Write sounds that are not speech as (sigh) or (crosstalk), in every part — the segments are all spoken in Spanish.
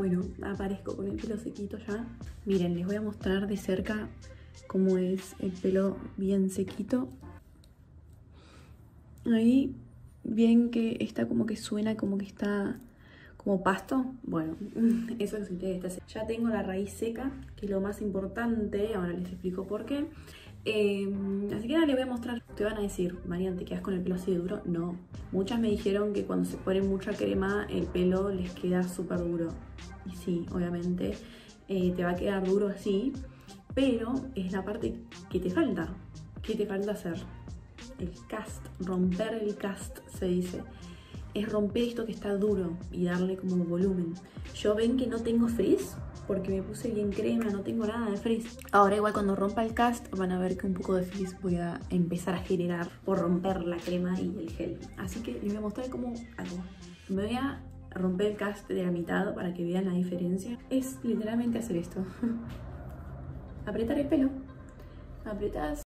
Bueno, aparezco con el pelo sequito ya. Miren, les voy a mostrar de cerca cómo es el pelo bien sequito. Ahí, bien que está como que suena, como que está como pasto. Bueno, (laughs) eso es que está Ya tengo la raíz seca, que es lo más importante. Ahora les explico por qué. Em, así que ahora les voy a mostrar. Te van a decir, Marian, ¿te quedas con el pelo así duro? No. Muchas me dijeron que cuando se ponen mucha crema, el pelo les queda súper duro. Y sí, obviamente, eh, te va a quedar duro así. Pero es la parte que te falta. ¿Qué te falta hacer? El cast, romper el cast, se dice es romper esto que está duro y darle como volumen. Yo ven que no tengo frizz porque me puse bien crema, no tengo nada de frizz. Ahora igual cuando rompa el cast van a ver que un poco de frizz voy a empezar a generar por romper la crema y el gel. Así que les voy a mostrar cómo hago. Me voy a romper el cast de la mitad para que vean la diferencia. Es literalmente hacer esto. (laughs) Apretar el pelo. Apretas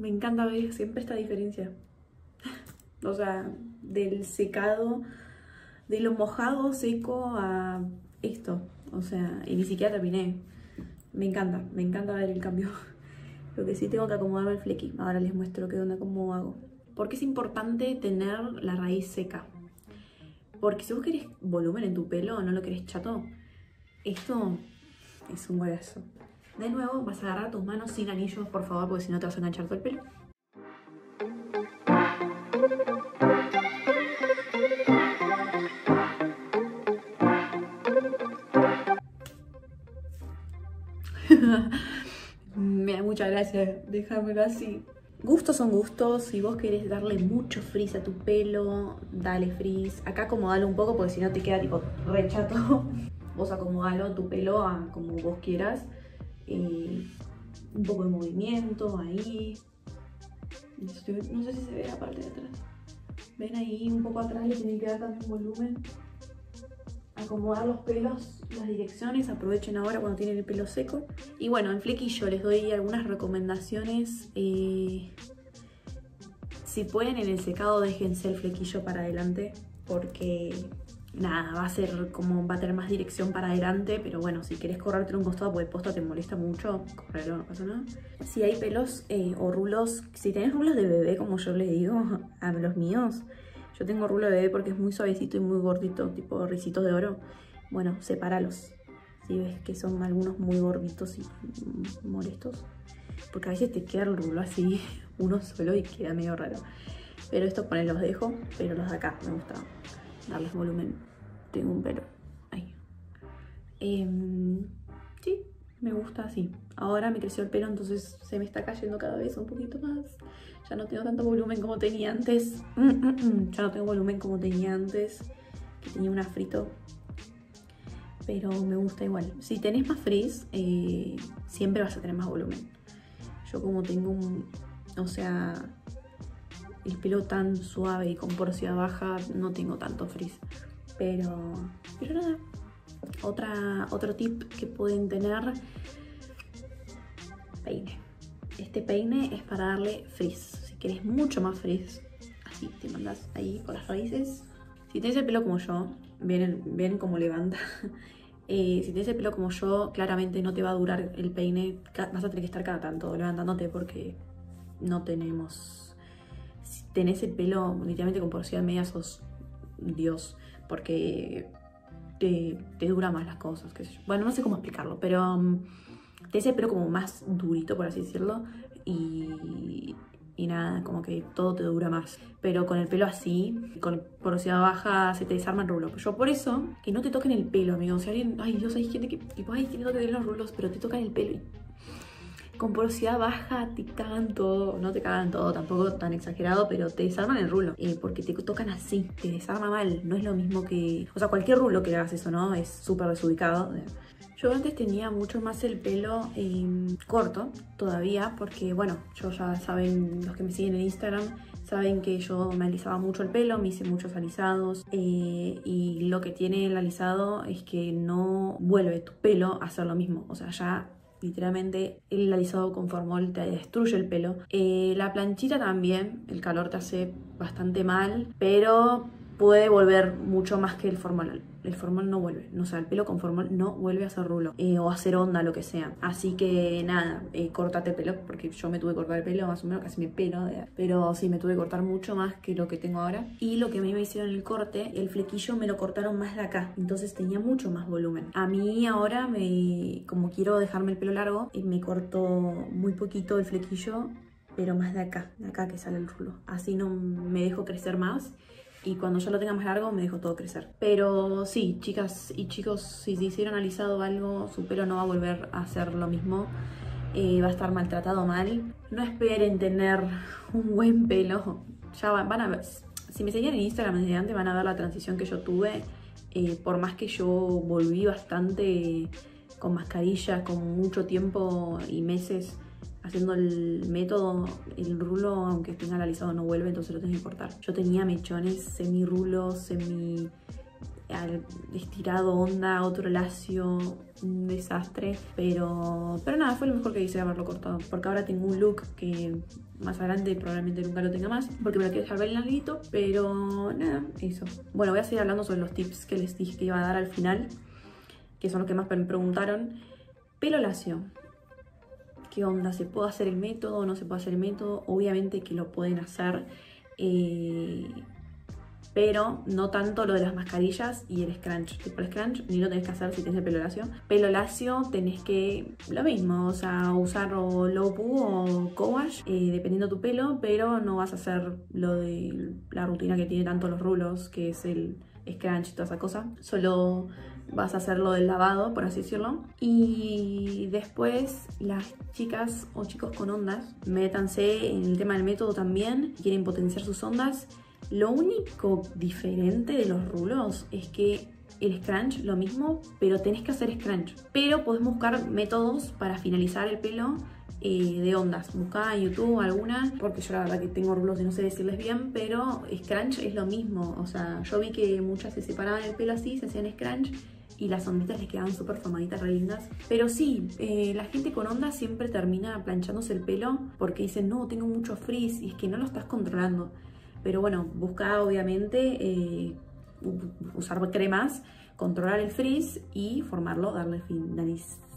me encanta ver siempre esta diferencia. (laughs) o sea, del secado, de lo mojado seco a esto. O sea, y ni siquiera terminé. Me encanta, me encanta ver el cambio. (laughs) Lo que sí tengo que acomodarme el flequi. Ahora les muestro qué onda, cómo hago. Porque es importante tener la raíz seca. Porque si vos querés volumen en tu pelo, no lo querés chato, esto es un hueso. De nuevo, vas a agarrar tus manos sin anillos, por favor, porque si no te vas a enganchar todo el pelo. (laughs) Mira, muchas gracias, déjamelo así. Gustos son gustos, si vos querés darle mucho frizz a tu pelo, dale frizz. Acá acomodalo un poco porque si no te queda tipo rechato. (laughs) Vos acomodalo tu pelo a como vos quieras. Eh, un poco de movimiento ahí. No sé si se ve la parte de atrás. Ven ahí un poco atrás, le tienen que dar también volumen. Acomodar los pelos, las direcciones, aprovechen ahora cuando tienen el pelo seco. Y bueno, en flequillo les doy algunas recomendaciones. Eh, si pueden en el secado déjense el flequillo para adelante porque nada, va a ser como, va a tener más dirección para adelante, pero bueno, si querés correrte un costado porque el posto te molesta mucho, correrlo, no pasa nada. Si hay pelos eh, o rulos, si tenés rulos de bebé, como yo le digo (laughs) a los míos, yo tengo rulo de bebé porque es muy suavecito y muy gordito, tipo risitos de oro, bueno, sepáralos. Si ves que son algunos muy gorditos y molestos, porque a veces te queda el rulo así, (laughs) uno solo y queda medio raro. Pero esto ponen los dejo, pero los de acá me gusta darles volumen. Tengo un pelo. Ahí. Em, sí, me gusta así. Ahora me creció el pelo, entonces se me está cayendo cada vez un poquito más. Ya no tengo tanto volumen como tenía antes. Mm, mm, mm. Ya no tengo volumen como tenía antes. Que tenía un afrito. Pero me gusta igual. Si tenés más frizz, eh, siempre vas a tener más volumen. Yo como tengo un... O sea, el pelo tan suave y con porosidad baja, no tengo tanto frizz. Pero, pero nada. Otra, otro tip que pueden tener, peine. Este peine es para darle frizz. Si quieres mucho más frizz, así te mandas ahí con las raíces. Si tienes el pelo como yo, ven, ven cómo levanta. (laughs) Eh, si tienes el pelo como yo, claramente no te va a durar el peine. Vas a tener que estar cada tanto levantándote porque no tenemos si tenés el pelo literalmente con porosidad media, sos Dios, porque te, te dura más las cosas, qué sé yo. Bueno, no sé cómo explicarlo, pero um, tenés el pelo como más durito, por así decirlo, y, y nada, como que todo te dura más. Pero con el pelo así, con porosidad baja, se te desarma el rulo. Yo por eso, que no te toquen el pelo, amigos. Si alguien, ay Dios, hay gente que tipo, ay, tiene que los rulos, pero te tocan el pelo con porosidad baja te cagan todo, no te cagan todo, tampoco tan exagerado, pero te desarman el rulo, eh, porque te tocan así, te desarma mal, no es lo mismo que, o sea, cualquier rulo que hagas eso, ¿no? Es súper desubicado. Yo antes tenía mucho más el pelo em, corto todavía, porque bueno, yo ya saben, los que me siguen en Instagram, saben que yo me alisaba mucho el pelo, me hice muchos alisados eh, y lo que tiene el alisado es que no vuelve tu pelo a hacer lo mismo, o sea, ya literalmente el alisado con formol te destruye el pelo. Eh, la planchita también, el calor te hace bastante mal, pero puede volver mucho más que el formol el formol no vuelve. O sea, el pelo con formol no vuelve a hacer rulo eh, o a hacer onda, lo que sea. Así que nada, eh, cortate el pelo, porque yo me tuve que cortar el pelo, más o menos casi me pelo. Pero sí, me tuve que cortar mucho más que lo que tengo ahora. Y lo que a mí me hicieron el corte, el flequillo me lo cortaron más de acá. Entonces tenía mucho más volumen. A mí ahora, me, como quiero dejarme el pelo largo, eh, me corto muy poquito el flequillo pero más de acá, de acá que sale el rulo. Así no me dejo crecer más y cuando ya lo tenga más largo me dejo todo crecer. Pero sí, chicas y chicos, si se hicieron alisado algo, su pelo no va a volver a hacer lo mismo. Eh, va a estar maltratado mal. No esperen tener un buen pelo. Ya van, a ver. Si me seguían en Instagram desde antes van a ver la transición que yo tuve. Eh, por más que yo volví bastante con mascarilla, con mucho tiempo y meses haciendo el método, el rulo, aunque tenga alisado, no vuelve, entonces lo tengo que cortar. Yo tenía mechones semi rulos, semi estirado, onda, otro lacio, un desastre. Pero, pero nada, fue lo mejor que hice haberlo cortado. Porque ahora tengo un look que más adelante probablemente nunca lo tenga más. Porque me lo quiero dejar ver larguito. Pero nada, eso. Bueno, voy a seguir hablando sobre los tips que les dije que iba a dar al final. Que son los que más me preguntaron. Pelo lacio qué onda, se puede hacer el método o no se puede hacer el método, obviamente que lo pueden hacer, eh, pero no tanto lo de las mascarillas y el scrunch. Tipo el scrunch ni lo tenés que hacer si tenés el pelo lacio. Pelo lacio tenés que, lo mismo, o sea, usar o low o co-wash, eh, dependiendo tu pelo, pero no vas a hacer lo de la rutina que tiene tanto los rulos, que es el scrunch y toda esa cosa. Solo vas a hacer lo del lavado, por así decirlo. Y después las chicas o chicos con ondas, métanse en el tema del método también, quieren potenciar sus ondas. Lo único diferente de los rulos es que el scrunch lo mismo, pero tenés que hacer scrunch. Pero podés buscar métodos para finalizar el pelo eh, de ondas. Buscá en YouTube alguna, porque yo la verdad que tengo rulos y no sé decirles bien, pero scrunch es lo mismo. O sea, yo vi que muchas se separaban el pelo así, se hacían scrunch y las onditas les quedaban súper formaditas, re lindas. Pero sí, eh, la gente con ondas siempre termina planchándose el pelo porque dicen, no, tengo mucho frizz y es que no lo estás controlando. Pero bueno, busca obviamente eh, usar cremas, controlar el frizz y formarlo, darle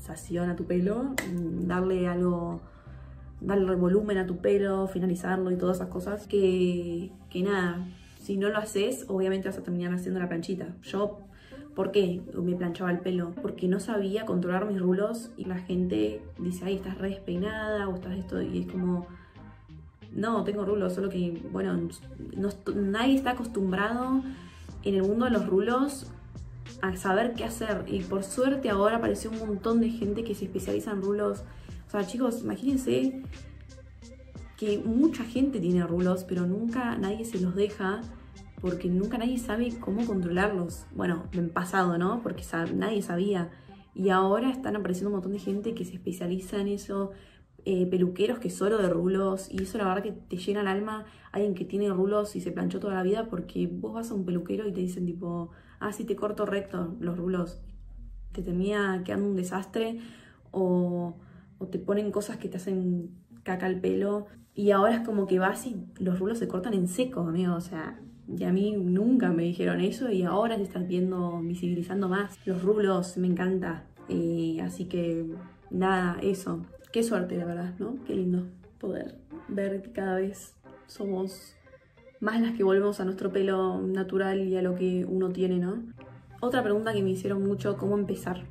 finalización a tu pelo, mm, darle algo darle volumen a tu pelo, finalizarlo y todas esas cosas que, que nada, si no lo haces, obviamente vas a terminar haciendo la planchita. Yo ¿Por qué me planchaba el pelo? Porque no sabía controlar mis rulos y la gente dice, ay, estás re despeinada o estás esto y es como... No, tengo rulos, solo que, bueno, nadie está acostumbrado en el mundo de los rulos a saber qué hacer. Y por suerte ahora apareció un montón de gente que se especializa en rulos. O sea, chicos, imagínense que mucha gente tiene rulos, pero nunca nadie se los deja porque nunca nadie sabe cómo controlarlos. Bueno, en pasado, ¿no? Porque nadie sabía. Y ahora están apareciendo un montón de gente que se especializa en eso, eh, peluqueros que solo de rulos, y eso la verdad que te llena el alma, alguien que tiene rulos y se planchó toda la vida, porque vos vas a un peluquero y te dicen tipo, ah, sí, te corto recto los rulos, te termina quedando un desastre, o, te ponen cosas que te hacen caca al pelo, y ahora es como que vas y los rulos se cortan en seco, amigo, o sea, y a mí nunca me dijeron eso y ahora se están viendo, visibilizando más. Los rulos, me encanta. Así que nada, eso. Qué suerte, la verdad, ¿no? Qué lindo poder ver que cada vez somos más las que volvemos a nuestro pelo natural y a lo que uno tiene, ¿no? Otra pregunta que me hicieron mucho, ¿cómo empezar?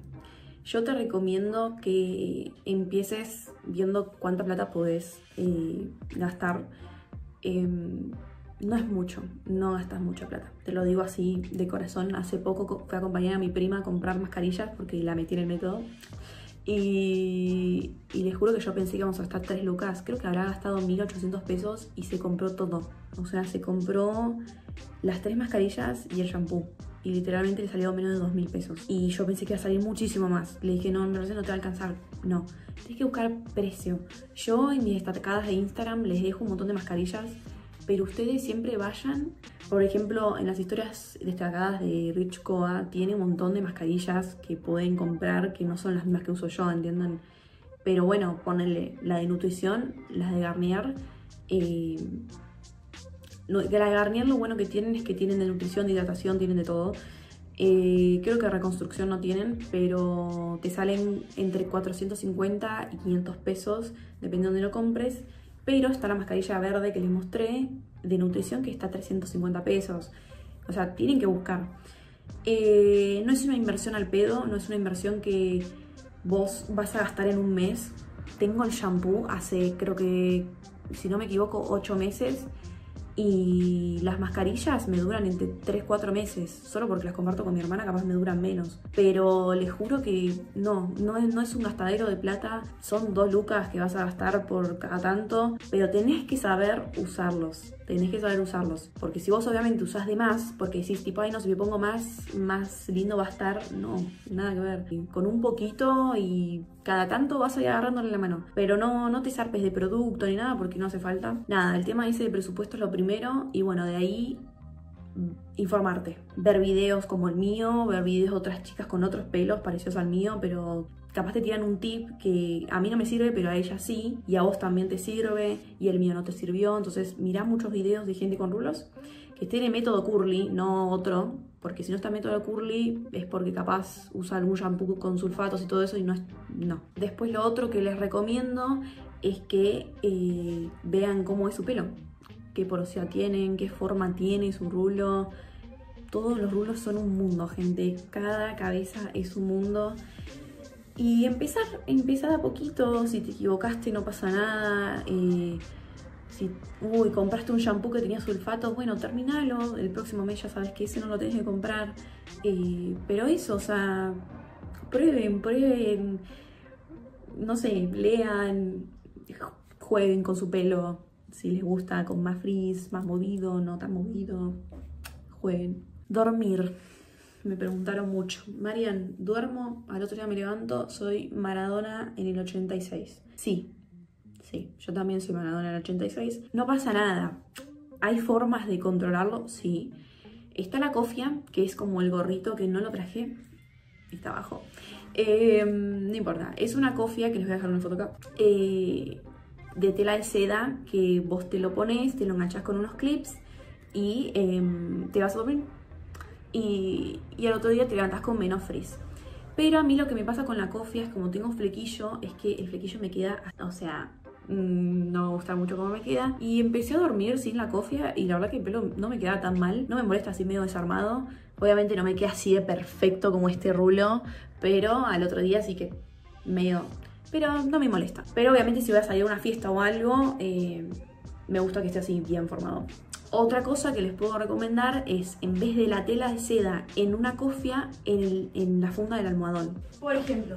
Yo te recomiendo que empieces viendo cuánta plata podés eh, gastar. Em, no es mucho, no gastas mucha plata. Te lo digo así de corazón. Hace poco fui a acompañar a mi prima a comprar mascarillas porque la metí en el método. Y, y les juro que yo pensé que íbamos a gastar 3 lucas. Creo que habrá gastado 1800 pesos y se compró todo. O sea, se compró las tres mascarillas y el shampoo. Y literalmente le salió menos de 2000 pesos. Y yo pensé que iba a salir muchísimo más. Le dije, no, no, no te va a alcanzar. No, tienes que buscar precio. Yo en mis destacadas de Instagram les dejo un montón de mascarillas pero ustedes siempre vayan, por ejemplo, en las historias destacadas de Rich Coa, tiene un montón de mascarillas que pueden comprar que no son las mismas que uso yo, ¿entienden? Pero bueno, ponenle la de nutrición, las de Garnier. Eh, la de Garnier lo bueno que tienen es que tienen de nutrición, de hidratación, tienen de todo. Eh, creo que reconstrucción no tienen, pero te salen entre 450 y 500 pesos, dependiendo de donde lo compres. Pero está la mascarilla verde que les mostré de nutrición que está a 350 pesos. O sea, tienen que buscar. Eh, no es una inversión al pedo, no es una inversión que vos vas a gastar en un mes. Tengo el shampoo hace, creo que, si no me equivoco, 8 meses y las mascarillas me duran entre 3-4 meses, solo porque las comparto con mi hermana, capaz me duran menos. Pero les juro que no, no es, no es un gastadero de plata, son dos lucas que vas a gastar por cada tanto, pero tenés que saber usarlos, tenés que saber usarlos. Porque si vos obviamente usás de más, porque decís tipo, ay no, si me pongo más, más lindo va a estar, no, nada que ver. Con un poquito y cada tanto vas a ir agarrándole la mano. Pero no, no te zarpes de producto ni nada porque no hace falta. Nada, el tema ese de presupuesto es lo primero y bueno, de ahí informarte, ver videos como el mío, ver videos de otras chicas con otros pelos parecidos al mío, pero capaz te tiran un tip que a mí no me sirve, pero a ella sí, y a vos también te sirve, y el mío no te sirvió, entonces mirá muchos videos de gente con rulos que esté en método curly, no otro, porque si no está método curly es porque capaz usa algún shampoo con sulfatos y todo eso y no es... no. Después lo otro que les recomiendo es que eh, vean cómo es su pelo, qué porosidad tienen, qué forma tiene su rulo. Todos los rulos son un mundo, gente. Cada cabeza es un mundo. Y empezar, empezar a poquito, si te equivocaste no pasa nada. Eh, si, uy, compraste un shampoo que tenía sulfato, bueno, terminalo, el próximo mes ya sabes que ese no lo tenés que comprar. Eh, pero eso, o sea, prueben, prueben, no sé, lean, jueguen con su pelo, si les gusta con más frizz, más movido, no tan movido, jueguen. Dormir. Me preguntaron mucho. Marian, duermo, al otro día me levanto, soy Maradona en el 86. Sí, Sí, yo también soy Maradona en el 86. No pasa nada. ¿Hay formas de controlarlo? Sí. Está la cofia, que es como el gorrito que no lo traje. Está abajo. Em, no importa. Es una cofia, que les voy a dejar una foto acá. Eh, de tela de seda, que vos te lo pones, te lo enganchas con unos clips y em, te vas a dormir. Y, y al otro día te levantas con menos frizz. Pero a mí lo que me pasa con la cofia es como tengo flequillo, es que el flequillo me queda, o sea, Mm, no me gusta mucho cómo me queda. Y empecé a dormir sin la cofia y la verdad que el pelo no me queda tan mal. No me molesta así medio desarmado. Obviamente no me queda así de perfecto como este rulo, pero al otro día sí que medio... Pero no me molesta. Pero obviamente si voy a salir a una fiesta o algo, eh, me gusta que esté así bien formado. Otra cosa que les puedo recomendar es, en vez de la tela de seda en una cofia, en, en la funda del almohadón. Por ejemplo,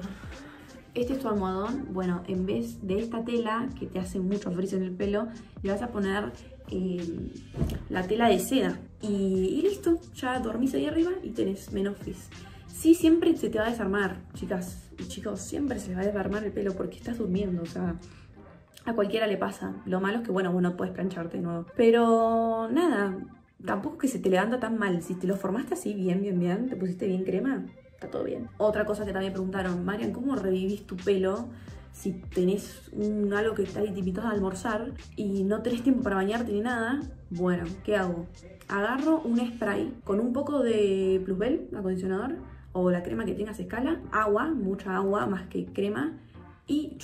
este es tu almohadón. Bueno, en vez de esta tela que te hace mucho frizz en el pelo, le vas a poner eh, la tela de seda. Y, listo, ya dormís ahí arriba y tenés menos frizz. Sí, siempre se te va a desarmar, chicas y chicos, siempre se va a desarmar el pelo porque estás durmiendo, o sea, a cualquiera le pasa. Lo malo es que, bueno, vos no puedes plancharte de nuevo. Pero nada, tampoco es que se te levanta tan mal. Si te lo formaste así bien, bien, bien, te pusiste bien crema, está todo bien. Otra cosa que también preguntaron, Marian, ¿cómo revivís tu pelo si tenés un, algo que está ahí te a almorzar y no tenés tiempo para bañarte ni nada? Bueno, ¿qué hago? Agarro un spray con un poco de Plusbel, acondicionador, o la crema que tengas escala, agua, mucha agua más que crema, y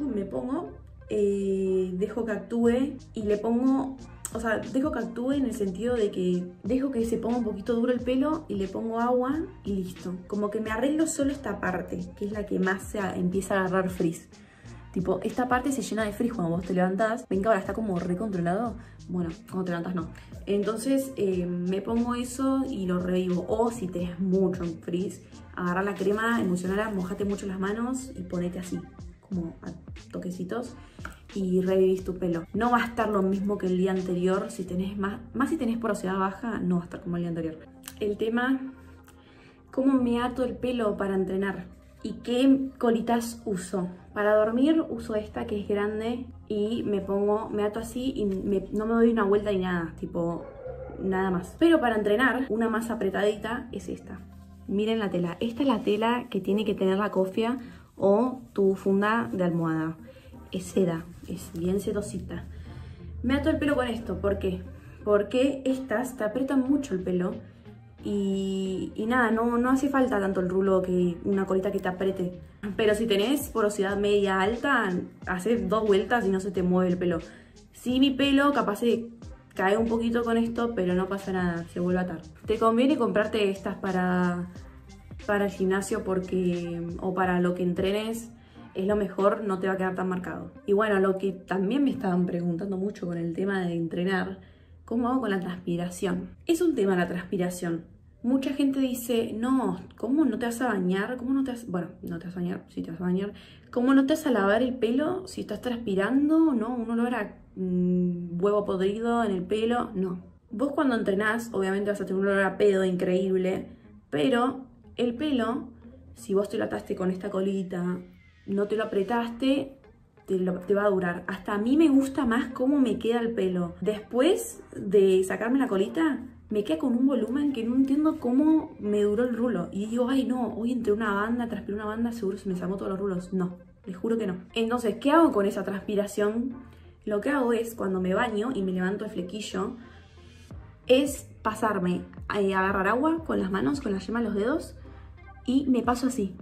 me pongo, eh, dejo que actúe y le pongo o sea, dejo que actúe en el sentido de que dejo que se ponga un poquito duro el pelo y le pongo agua y listo. Como que me arreglo solo esta parte, que es la que más se empieza a agarrar frizz. Tipo, esta parte se llena de frizz cuando vos te levantás. Ven ahora está como recontrolado. Bueno, cuando te levantas no. Entonces eh, me pongo eso y lo revivo. O si tenés mucho frizz, agarrar la crema, emulsionarla, mojate mucho las manos y ponete así, como a toquecitos y revivís tu pelo. No va a estar lo mismo que el día anterior. Si tenés más, más si tenés porosidad baja, no va a estar como el día anterior. El tema, cómo me ato el pelo para entrenar y qué colitas uso. Para dormir uso esta que es grande y me pongo, me ato así y no me doy una vuelta ni nada, tipo nada más. Pero para entrenar, una más apretadita es esta. Miren la tela. Esta es la tela que tiene que tener la cofia o tu funda de almohada. Es seda, es bien sedosita. Me ato el pelo con esto, ¿por qué? Porque estas te apretan mucho el pelo y, nada, no, no hace falta tanto el rulo que una colita que te apriete. Pero si tenés porosidad media alta, haces dos vueltas y no se te mueve el pelo. Si mi pelo capaz se cae un poquito con esto, pero no pasa nada, se vuelve a atar. Te conviene comprarte estas para, para el gimnasio porque, o para lo que entrenes, es lo mejor, no te va a quedar tan marcado. Y bueno, lo que también me estaban preguntando mucho con el tema de entrenar, ¿cómo hago con la transpiración? Es un tema la transpiración mucha gente dice, no, ¿cómo no te vas a bañar? ¿Cómo no te vas, bueno, no te vas a bañar, sí te vas a bañar. ¿Cómo no te vas a lavar el pelo si estás transpirando? ¿No? Un olor a mm, huevo podrido en el pelo, no. Vos cuando entrenás, obviamente vas a tener un olor a pedo increíble, pero el pelo, si vos te lo ataste con esta colita, no te lo apretaste, te, te, va a durar. Hasta a mí me gusta más cómo me queda el pelo. Después de sacarme la colita, me queda con un volumen que no entiendo cómo me duró el rulo. Y digo, ay no, hoy entre una banda, transpiré una banda, seguro se me sacó todos los rulos. No, les juro que no. Entonces, ¿qué hago con esa transpiración? Lo que hago es, cuando me baño y me levanto el flequillo, es pasarme a agarrar agua con las manos, con la yema de los dedos, y me paso así.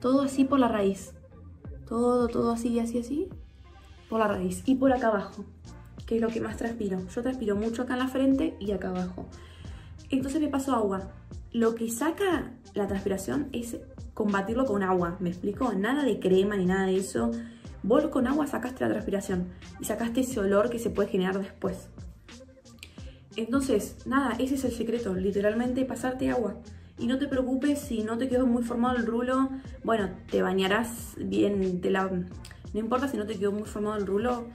Todo así por la raíz. Todo, todo así, así, así. Por la raíz. Y por acá abajo que es lo que más transpiro. Yo transpiro mucho acá en la frente y acá abajo. Entonces me paso agua. Lo que saca la transpiración es combatirlo con agua, ¿me explico? Nada de crema ni nada de eso. Vos con agua sacaste la transpiración y sacaste ese olor que se puede generar después. Entonces, nada, ese es el secreto, literalmente pasarte agua. Y no te preocupes si no te quedó muy formado el rulo. Bueno, te bañarás bien, te la... no importa si no te quedó muy formado el rulo.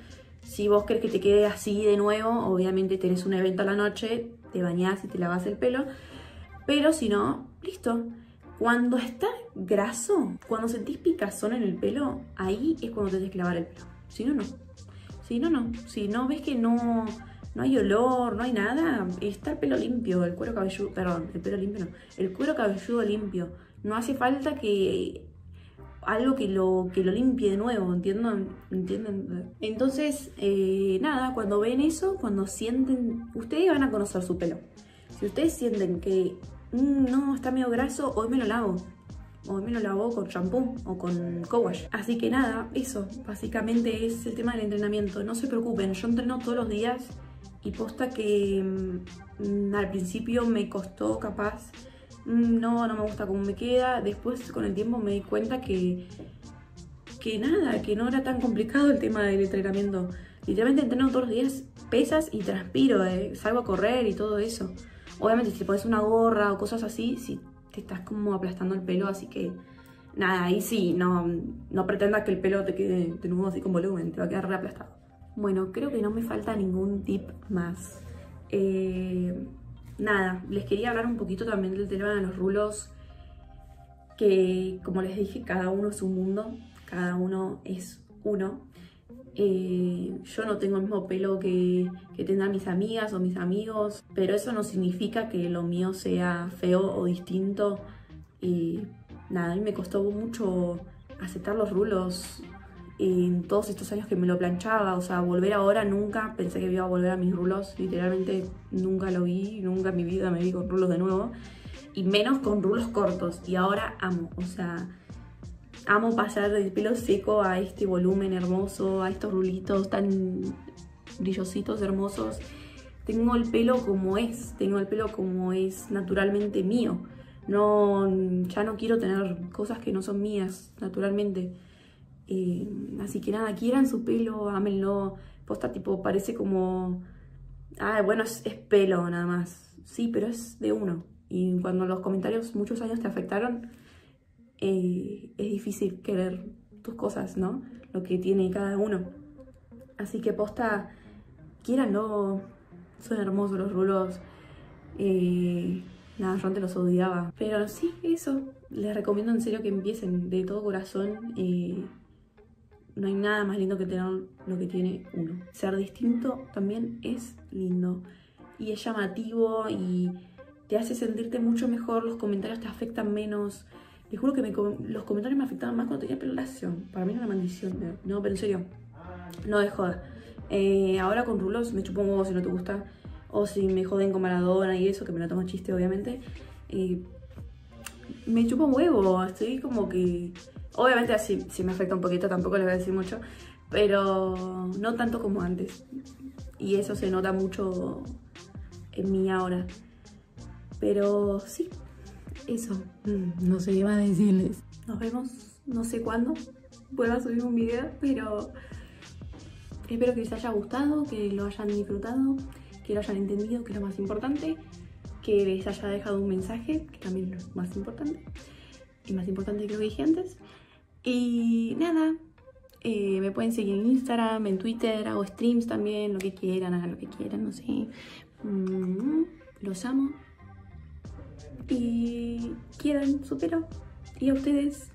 Si vos querés que te quede así de nuevo, obviamente tenés un evento a la noche, te bañás y te lavas el pelo. Pero si no, listo. Cuando está graso, cuando sentís picazón en el pelo, ahí es cuando tenés que lavar el pelo. Si no, no. Si no, no. Si no ves que no, no hay olor, no hay nada, está el pelo limpio, el cuero cabelludo, perdón, el pelo limpio no, el cuero cabelludo limpio. No hace falta que algo que lo, que lo limpie de nuevo, ¿entienden? ¿Entienden? Entonces, eh, nada, cuando ven eso, cuando sienten, ustedes van a conocer su pelo. Si ustedes sienten que mm, no, está medio graso, hoy me lo lavo. Hoy me lo lavo con shampoo o con co-wash. Así que nada, eso básicamente es el tema del entrenamiento. No se preocupen, yo entreno todos los días y posta que mm, al principio me costó capaz no, no me gusta cómo me queda. Después con el tiempo me di cuenta que, que nada, que no era tan complicado el tema del entrenamiento. Literalmente entreno todos los días pesas y transpiro, eh, salgo a correr y todo eso. Obviamente si te pones una gorra o cosas así, si te estás como aplastando el pelo, así que nada, ahí sí, no, no pretendas que el pelo te quede de así con volumen, te va a quedar reaplastado. Bueno, creo que no me falta ningún tip más. Eh, nada, les quería hablar un poquito también del tema de los rulos, que como les dije, cada uno es un mundo, cada uno es uno. Eh, yo no tengo el mismo pelo que, que tengan mis amigas o mis amigos, pero eso no significa que lo mío sea feo o distinto. Y nada, a mí me costó mucho aceptar los rulos en todos estos años que me lo planchaba, o sea, volver ahora nunca pensé que iba a volver a mis rulos, literalmente nunca lo vi, nunca en mi vida me vi con rulos de nuevo, y menos con rulos cortos, y ahora amo, o sea, amo pasar del pelo seco a este volumen hermoso, a estos rulitos tan brillositos, hermosos, tengo el pelo como es, tengo el pelo como es naturalmente mío. No, ya no quiero tener cosas que no son mías naturalmente. Así que nada, quieran su pelo, ámenlo. Posta tipo, parece como... Ah, bueno, es, pelo nada más. Sí, pero es de uno. Y cuando los comentarios muchos años te afectaron, eh, es difícil querer tus cosas, ¿no? Lo que tiene cada uno. Así que posta, quieranlo. Son hermosos los rulos. Eh, nada, yo antes los odiaba. Pero sí, eso. Les recomiendo en serio que empiecen de todo corazón. Eh, no hay nada más lindo que tener lo que tiene uno. Ser distinto también es lindo y es llamativo y te hace sentirte mucho mejor, los comentarios te afectan menos. Les juro que los comentarios me afectaban más cuando tenía pelo Para mí era una maldición, no, pero en serio, no de joda. Eh, ahora con rulos me chupo un huevo si no te gusta. O si me joden con Maradona y eso, que me lo tomo chiste obviamente. Eh, me chupo un huevo, estoy como que Obviamente así sí me afecta un poquito, tampoco les voy a decir mucho, pero no tanto como antes. Y eso se nota mucho en mí ahora. Pero sí, eso. Mm, no sé qué más decirles. Nos vemos no sé cuándo vuelva a subir un video, pero espero que les haya gustado, que lo hayan disfrutado, que lo hayan entendido, que es lo más importante, que les haya dejado un mensaje, que también es lo más importante, y más importante que lo que dije antes. Y nada, eh, me pueden seguir en Instagram, en Twitter, hago streams también, lo que quieran, hagan lo que quieran, no sé. Mm, los amo. Y quieran su pelo. Y a ustedes